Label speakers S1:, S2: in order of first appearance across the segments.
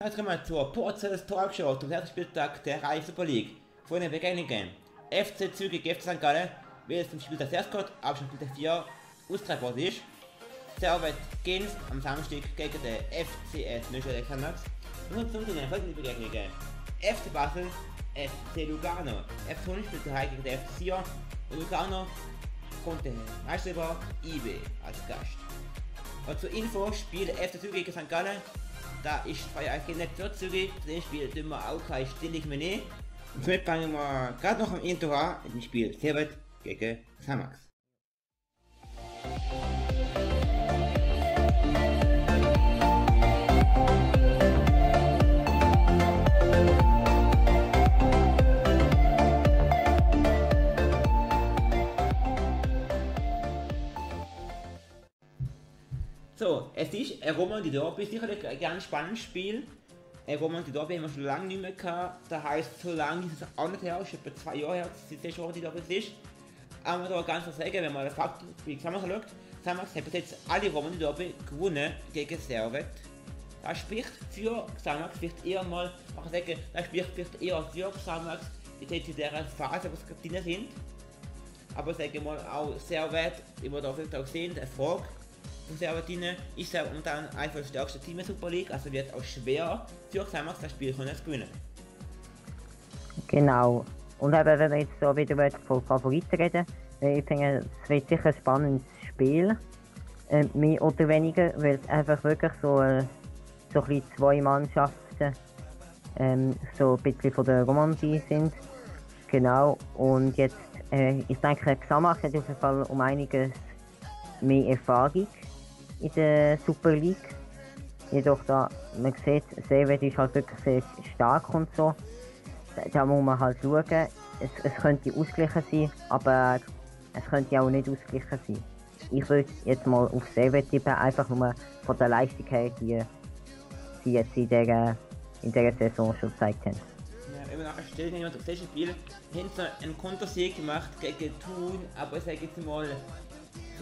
S1: Jetzt kommen wir zur Porzels Talkshow zum ersten Spieltag der Reihe Super League. Vor den Begegnungen. FC Züge gegen St. Gallen, wer jetzt zum Spiel der Erstcode, aber schon Spiel der 4 ausgetragen worden ist. Servet Gens am Samstag gegen den FCS Nürnberg Alexanders. Und zum den folgenden Begegnungen. FC Basel, FC Lugano. FC Honig spielt daheim gegen den FC Sion und Lugano kommt der Meisterbar IB als Gast. Und zur Info spielt FC Züge gegen St. Gallen da ist zwei so zurück, das Spiel wir auch kein stillig mehr nicht. Und somit fangen wir gerade noch am Intro an, dem Spiel Servet gegen Samax. So, es ist ein Roman die Derby, sicherlich ein ganz spannendes Spiel. Ein Roman die Derby haben wir schon lange nicht mehr gehabt. Das heisst, so lange ist es auch nicht her, ist etwa zwei Jahre her, dass die Saison die Derby ist. Aber man darf ganz klar sagen, wenn man das Faktspiel zusammen schaut, Samax hat bis jetzt alle Roman die Derby gewonnen gegen Servet. Das spricht für Xamax, vielleicht eher mal, man kann sagen, das spricht vielleicht eher für Xamax, jetzt in dieser Phase, wo sie drin sind. Aber sagen wir mal auch Servet, wie wir da vielleicht auch sehen, der Frage, Konservatine ist ja momentan einfach das stärkste Team der Super League, also wird auch schwer für Xamax das Spiel können gewinnen.
S2: Genau. Und eben, wenn wir jetzt so wieder von Favoriten reden, ich finde, es wird sicher ein spannendes Spiel. Äh, mehr oder weniger, weil es einfach wirklich so, äh, so ein zwei Mannschaften ähm, so ein bisschen von der Romantie sind. Genau. Und jetzt, äh, ich denke, Xamax hat auf jeden Fall um einiges mehr Erfahrung in der Super League. Jedoch da, man sieht, Servet ist halt wirklich sehr stark und so. Da muss man halt schauen. Es, es könnte ausgleichen sein, aber es könnte auch nicht ausgleichen sein. Ich würde jetzt mal auf Servet tippen, einfach nur von der Leistung her, die sie jetzt in dieser, in dieser Saison schon gezeigt haben.
S1: Ja, wir nachher stellen, jemand auf das Spiel, haben sie einen Kontersieg gemacht gegen Thun, aber ich sage jetzt mal,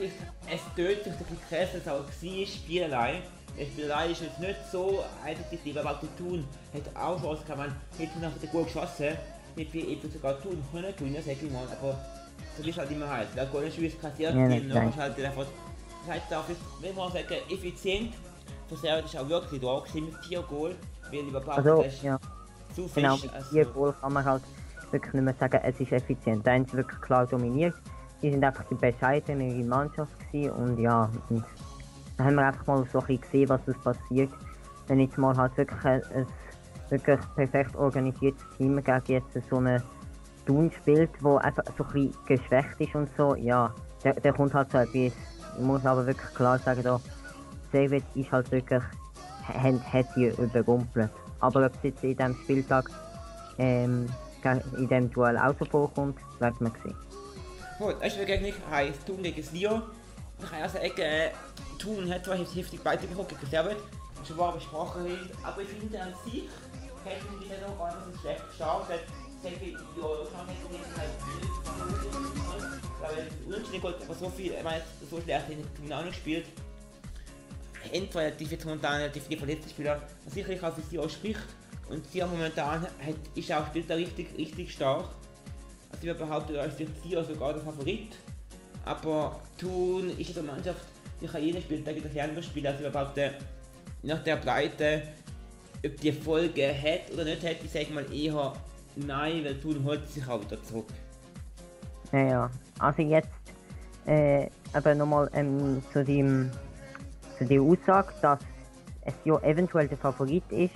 S1: es tötet sich ein bisschen krass, als auch war, Spielerei. Die Spielerei ist jetzt nicht so effektiv, aber auch die Thun hat auch Chance gehabt, man hätte noch gut geschossen, hätte eben sogar Thun können gewinnen, sag ich mal, aber so ist halt immer halt. Wer Goal ist kassiert,
S2: Ja, nein.
S1: ist halt einfach, das heißt auch, wenn man sagen, effizient, Verservet ist auch wirklich da gewesen mit 4 Goal, weil überhaupt
S2: Also,
S1: das ist
S2: ja,
S1: zu
S2: genau,
S1: fest.
S2: mit
S1: also-
S2: vier Goal kann man halt wirklich nicht mehr sagen, es ist effizient. Da haben sie wirklich klar dominiert. Die sind einfach die bescheidenere Mannschaft gewesen und ja, und da haben wir einfach mal so ein bisschen gesehen, was das passiert. Wenn jetzt mal halt wirklich ein, ein wirklich perfekt organisiertes Team gegen jetzt so eine Thun spielt, wo einfach so ein bisschen geschwächt ist und so, ja, der, der kommt halt so etwas. Ich muss aber wirklich klar sagen, da, David ist halt wirklich, hat, hat sie überrumpelt. Aber ob es jetzt in diesem Spieltag ähm, in diesem Duell auch so vorkommt, wird man sehen.
S1: Gut, erste Begegnung heißt Thun gegen Slio. Nach erster Ecke, Thun hat zwar heftig weitergekommen gegen Servet, schon war besprochen, aber ich finde an sich, hätten die Saison gar nicht so schlecht gestartet. Ich denke, das kann man jetzt halt weil unentschieden gut, aber so viel, ich meine, so schlecht hat Thun auch nicht gespielt. Entweder die jetzt momentan relativ viele verletzte Spieler, was sicherlich auch für sie auch spricht. Und sie momentan hat, ist auch spielt da richtig, richtig stark. Also da ist der Zier sogar der Favorit. Aber Thun ist eine Mannschaft, die kann jeden Spieltag gegen das andere spielen. Also ich behaupte, nach der Breite, ob die Folge hat oder nicht hat, ich sage mal eher nein, weil Thun holt sich auch wieder zurück.
S2: Ja, ja. Also jetzt äh, aber nochmal ähm, zu, dem, zu der Aussage, dass es ja eventuell der Favorit ist.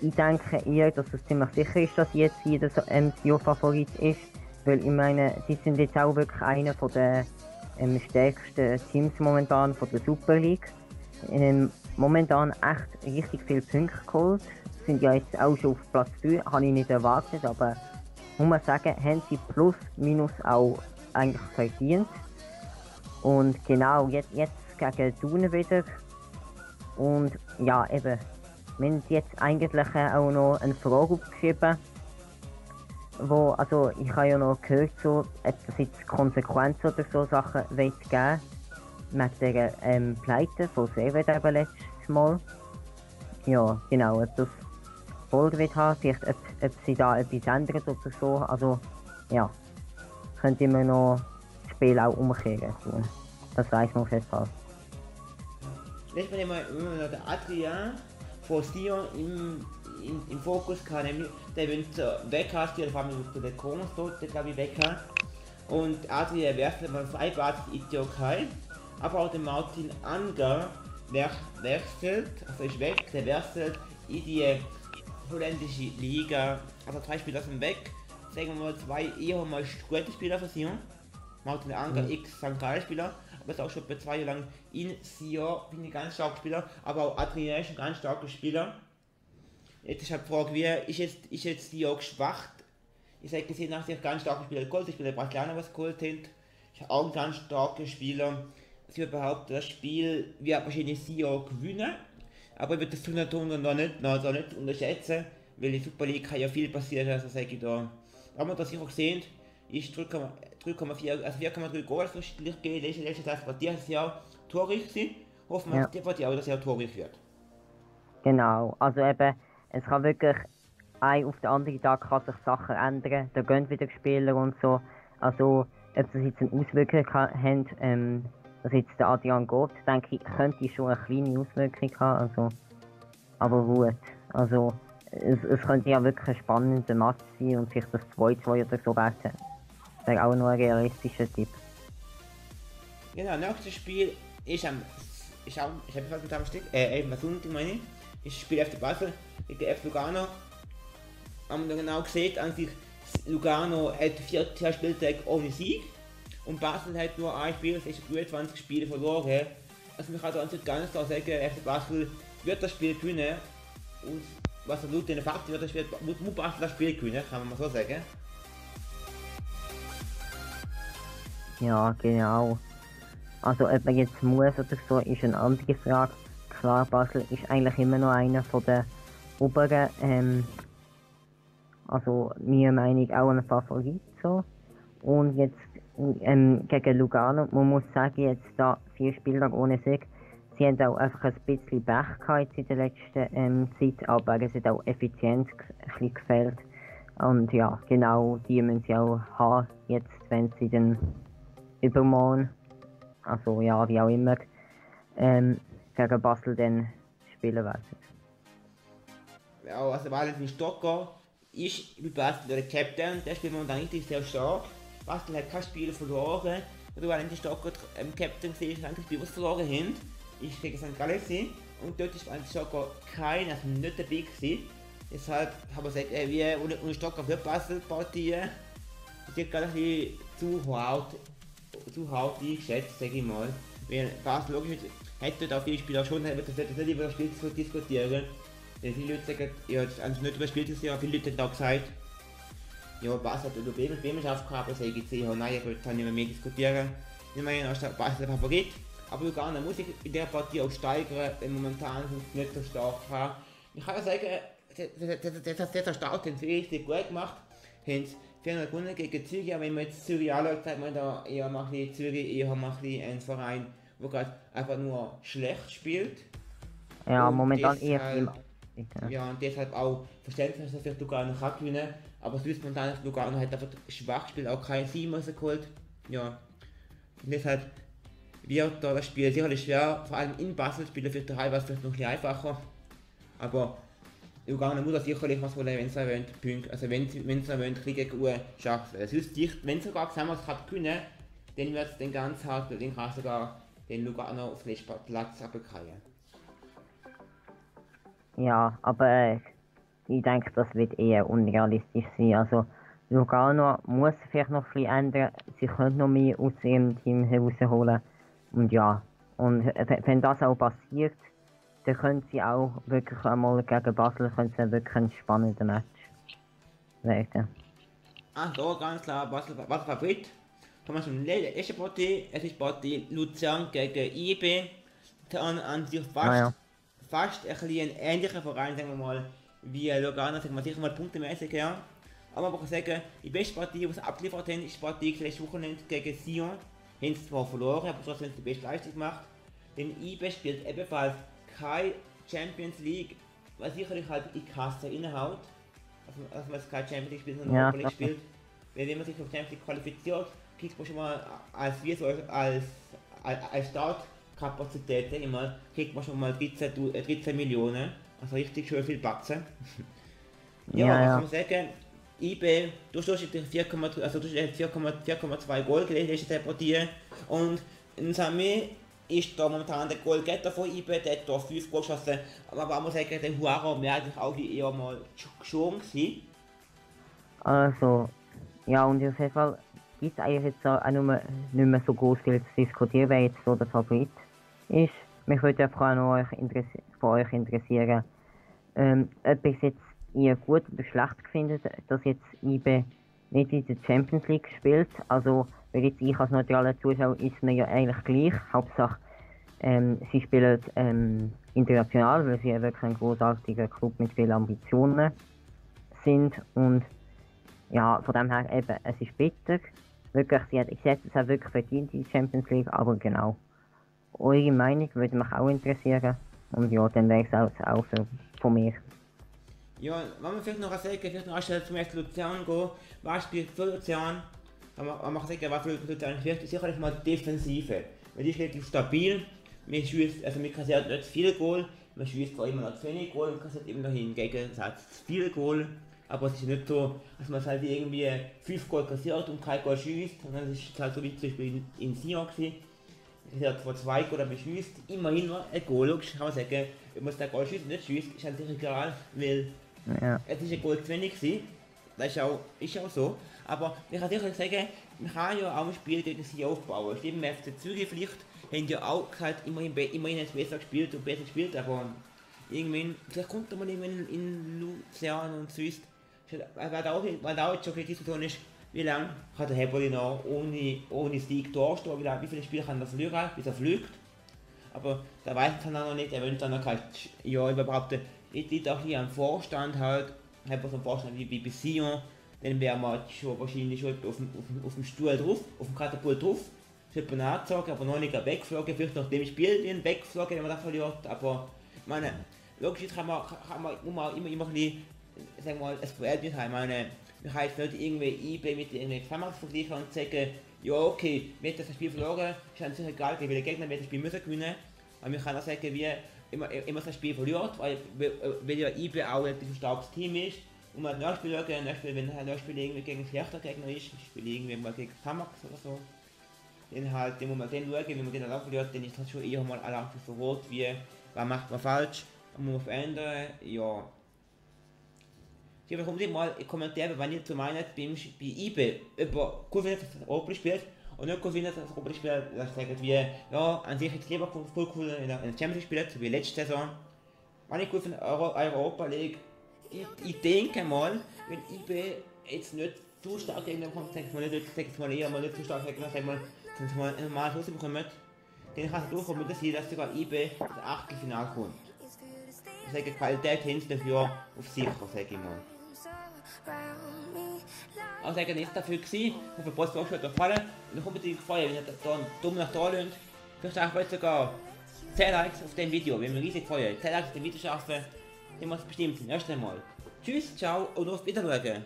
S2: Ich denke eher, dass es ziemlich sicher ist, dass jetzt jeder ähm, Sio Favorit ist. Weil ich meine, sie sind jetzt auch wirklich einer von der ähm, stärksten Teams momentan von der Super League. Ähm, momentan echt richtig viele Punkte geholt. Sind ja jetzt auch schon auf Platz 3, habe ich nicht erwartet, aber muss man sagen, haben sie plus minus auch eigentlich verdient. Und genau, jetzt, jetzt gegen Thun wieder. Und ja, eben, wir haben jetzt eigentlich auch noch eine Frage aufgeschrieben. Wo, also ich habe ja noch gehört, so, ob jetzt Konsequenzen oder so Sachen wird geben wegen der ähm, Pleite von Servet eben letztes Mal. ja, genau, ob das Folge wird haben, vielleicht ob, ob sie da etwas ändert oder so. Also, ja, könnte immer noch das Spiel auch umkehren. So. Das weiß man fest fast.
S1: Lässt man immer, immer noch den Adrian von Sion im, im, im Fokus kann, nämlich der will zur Wegkast, vor allem zu der Kronos-Tote, glaube ich, weg Und Adrian wechselt mal Freibasis in die Türkei, aber auch der Martin Anger wechselt, also ist weg, der wechselt in die holländische Liga. Also drei Spieler sind weg. Sagen wir mal zwei eher mal gute Spieler für Sion. Martin Anker, mhm. X St. Spieler, aber ist auch schon bei zwei Jahren lang in Sion, bin ich ganz starker Spieler, aber auch Adrien ist ein ganz starker Spieler. Jetzt ist halt die Frage, wie ist jetzt, ist jetzt Sion geschwacht? Ich sage gesehen, nach sich ganz starke Spieler geholt, ich bin der Brasilianer, was geholt hat. Ich auch ein ganz starker Spieler. Sie behaupten, das Spiel wird wahrscheinlich Sion gewinnen. Aber ich würde das Turnier noch nicht, noch nicht unterschätzen, weil in Super League kann ja viel passieren, also sage ich da. Haben wir das sicher gesehen, ist 3,4, also 4,3 Goals gegeben, letztes, letztes Jahr war dieses Jahr torreich gewesen. Hoffen wir, ja. dass die auch das Jahr torreich wird.
S2: Genau, also eben, es kann wirklich ein auf den anderen Tag kann sich Sachen ändern, da gehen wieder Spieler und so. Also, ob das jetzt eine Auswirkung hat, ähm, dass jetzt der Adrian geht, denke ich, könnte schon eine kleine Auswirkung haben. Also, aber gut. Also, es, es könnte ja wirklich ein spannender Match sein und sich das 2-2 oder so. Das wäre auch noch ein realistischer Tipp.
S1: Genau, nächstes Spiel ist am. Ich habe ich hab fast mit am Stück, äh, eben Sonntag meine ich. Ich spiele FC Basel gegen F Lugano. Haben wir genau gesehen, an sich Lugano hat vier Spieltage ohne Sieg. Und Basel hat nur ein Spiel, das ist 23 Spiele verloren. Also man kann nicht ganz klar sagen, FC Basel wird das Spiel gewinnen. Und was laut den Fakten wird das Spiel, muss Basel das Spiel gewinnen, kann man mal so sagen.
S2: Ja, genau. Also ob man jetzt muss oder so, ist eine andere Frage. Klar, Basel ist eigentlich immer noch einer von den oberen, ähm, also meiner Meinung auch ein Favorit so. Und jetzt ähm, gegen Lugano. Man muss sagen, jetzt da vier Spieler ohne Sieg. Sie haben auch einfach ein bisschen Pech gehabt in der letzten ähm, Zeit, aber es hat auch Effizienz ein gefällt. Und ja, genau die müssen sie auch haben, jetzt, wenn sie dann übermorgen, also ja, wie auch immer, ähm, dann spielen werden.
S1: Ja, also Valentin Stocker ist bei Basel der Captain, der spielt momentan richtig sehr stark. Bastel hat kein Spiel verloren. Und weil die Stocker im Captain gesehen ist, eigentlich Spiel, verloren haben. Ich gegen St. Gallen und dort ist eigentlich Stocker kein, also nicht dabei gewesen. Deshalb haben wir gesagt, äh, wir ohne, ohne Stocker für Basel-Partien. Die gerade ein bisschen zu hart, zu hart eingeschätzt, sage ich mal. Weil Basel logisch hätte da viele Spieler schon, hätte das nicht über das Spiel zu diskutieren. Denn viele Leute sagen, ja, das ist nicht über das Spiel zu diskutieren, viele Leute haben da gesagt, ja, Basel hat über Bremerschaft gehabt, das EGC, ja, nein, ich kann nicht mehr, mehr diskutieren. Ich meine, Basel der Favorit, aber Lugano muss ich in der Partie auch steigern, denn momentan sind sie nicht so stark. Haben. Ich kann ja sagen, der Start den sie richtig gut gemacht. Haben 400 Runden gegen Zürich, aber wenn man jetzt Zürich anschaut, sagt man da mal ein bisschen Zürich, eher mal ein, ein Verein, der gerade einfach nur schlecht spielt.
S2: Ja, und momentan eher
S1: im ja, und deshalb auch Verständnis, dass ich Lugano kann gewinnen kann. Aber sonst momentan ist Lugano halt einfach schwach gespielt, auch kein Sieg geholt. Ja. Und deshalb wird da das Spiel sicherlich schwer, vor allem in Basel spielen vielleicht teilweise vielleicht noch ein bisschen einfacher. Aber Lugano muss sicherlich was wollen, wenn sie wollen, Punkte, also wenn sie, wenn sie wollen, Krieg gegen Uhr schaffen. Sonst dicht, wenn sie sogar zusammen kann gewinnen, dann wird es den ganz hart, den kann sogar den Lugano auf den Platz abkriegen.
S2: Ja, aber äh, ich denke, das wird eher unrealistisch sein. Also Lugano muss vielleicht noch bisschen ändern. Sie können noch mehr aus ihrem Team herausholen. Und ja, und wenn das auch passiert, dann können sie auch wirklich einmal gegen Basel können sie wirklich ein spannender Match werden.
S1: Ach so, ganz klar, Basel, Basel Favorit. Wir zum letzten Partie. Es ist Partie Luzern gegen IB. An, an sich fast ah, ja fast ein, bisschen ähnlicher Verein, sagen wir mal, wie Lugano, sagen wir sicher mal punktemäßig, ja. Aber man kann sagen, die beste Partie, die sie abgeliefert haben, ist die Partie letztes Wochenende gegen Sion. Haben sie zwar verloren, aber trotzdem die beste Leistung gemacht. Denn IB spielt ebenfalls keine Champions League was sicherlich halt in die Kasse reinhaut, also, dass man jetzt kein Champions League spielt, sondern
S2: Ja,
S1: Europa League spielt. Wenn man sich auf Champions League qualifiziert, kriegt man schon mal als, so, als, als, als Startkapazität immer, kriegt man schon mal 13, du- äh, 13 Millionen. Also richtig schön viel Batzen. ja,
S2: Ja, ja.
S1: kann man sagen? IB, du stehst jetzt 4,3 also du hast 4,2 4,2 Goal gelesen in dieser Partie. Und in Sami ist da momentan der Goalgetter von IB, der hat da 5 Goal geschossen. Aber man muss sagen, der Huara wäre eigentlich auch eher mal schon gewesen.
S2: Also, ja, und auf jeden Fall gibt es eigentlich jetzt auch mehr, nicht mehr so groß viel zu diskutieren, wer jetzt so der Favorit ist. Mich würde einfach auch noch euch von euch interessieren, ähm, ob es jetzt ihr gut oder schlecht findet, dass jetzt IBE nicht in der Champions League spielt. Also, weil jetzt ich als neutraler Zuschauer ist mir ja eigentlich gleich. Hauptsache, ähm, sie spielen ähm, international, weil sie ja wirklich ein großartiger Club mit vielen Ambitionen sind und ja, von dem her eben, es ist bitter. Wirklich, sie hat, ich hätte es auch wirklich verdient, die Champions League, aber genau. Eure Meinung würde mich auch interessieren. Und ja, dann wäre es auch, auch für, von mir.
S1: Ja, wenn wir vielleicht noch sagen, vielleicht noch anstelle zum ersten Luzern gehen, was spielt für Luzern? Wenn man, man sagen, was für Luzern vielleicht ist sicherlich mal Defensive. Weil die ist relativ stabil. Wir schießt, also wir kassieren nicht viel Goal, wir schießt zwar immer noch zu wenig Goal und kassiert immer noch im Gegensatz viel Goal. Aber es ist nicht so, dass man halt irgendwie 5 Goal kassiert und kein Goal schießt. Und dann ist es halt so wie zum Beispiel in, Sion gewesen. Ich habe zwar zwei Goal beschießt, immerhin nur ein Goal. Logisch kann man sagen, ob man das Goal schießt nicht schießt, ist eigentlich egal, weil
S2: Ja,
S1: es ist ein Goal zu wenig gewesen. Das ist auch, ist auch so. Aber ich kann sicher sagen, man kann ja auch ein Spiel gegen sie aufbauen. Stimmt, im FC Zürich vielleicht haben ja auch halt immerhin, immerhin jetzt besser gespielt und besser gespielt, aber irgendwann, vielleicht kommt mal irgendwann in Luzern und Süß. Weil da weil da jetzt schon die Diskussion ist, wie lange kann der Heboli noch ohne, ohne Sieg dastehen, wie, wie viele Spiele kann er verlieren, bis er fliegt. Aber da weiß man dann noch nicht, er will dann noch halt, ja, überhaupt, ich liegt auch hier am Vorstand halt, halt so ein Vorstand wie, wie bei Sion, dann wären wir schon wahrscheinlich schon auf dem, auf auf dem Stuhl drauf, auf dem Katapult drauf, sollte man anzogen, aber noch nicht wegflogen, vielleicht nach dem Spiel den wegflogen, wenn man das verliert, aber, meine, logisch kann man, kann man, muss man immer, immer ein bisschen, sagen wir mal, es Verhältnis haben, ich meine, haben jetzt nicht irgendwie eBay mit irgendwelchen Zusammenhang vergleichen und sagen, ja okay, haben das Spiel verloren, ist an sich egal, weil der Gegner wird das Spiel müssen gewinnen. Aber wir können auch sagen, wie immer, immer das Spiel verliert, weil, weil ja eBay auch ein starkes Team ist. Und man hat Nachspiel schauen, Nachspiel, wenn ein Nachspiel irgendwie gegen schlechter Gegner ist, ich spiele irgendwie mal gegen Samax oder so, dann halt, dann muss man den schauen, wenn man den auch verliert, dann ist das schon eher mal Alarm für rot, wie, was macht man falsch, was muss man verändern, ja. Ich habe unbedingt mal einen Kommentar, wenn ihr zu meinen, beim, bei eBay über das Europa spielt und nicht dass das Europa spielt, dass sagt wie, ja, an sich ist lieber voll cool in der, Champions League spielt, so wie letzte Saison. Wenn ich Euro, Europa League, ich, ich denke mal, wenn eBay jetzt nicht zu stark gegen den kommt, ich mal nicht, ich mal eher mal nicht zu stark gegen sag mal, sie mal eine normale Hose bekommen, dann kann es durchkommen, dass sie, dass sogar eBay ins Achtelfinale kommt. Ich sage, Qualität hin dafür auf sicher, sage ich mal. Also ich nicht dafür gewesen, hoffe, Post auch schon gefallen. Und ich unbedingt gefreut, wenn ihr da dumm nach da lernt. Vielleicht auch bald sogar 10 Likes auf dem Video, wenn wir riesig freuen. 10 Likes auf dem Video schaffen, dann wir es bestimmt zum ersten Mal. Tschüss, ciao und auf Wiedersehen.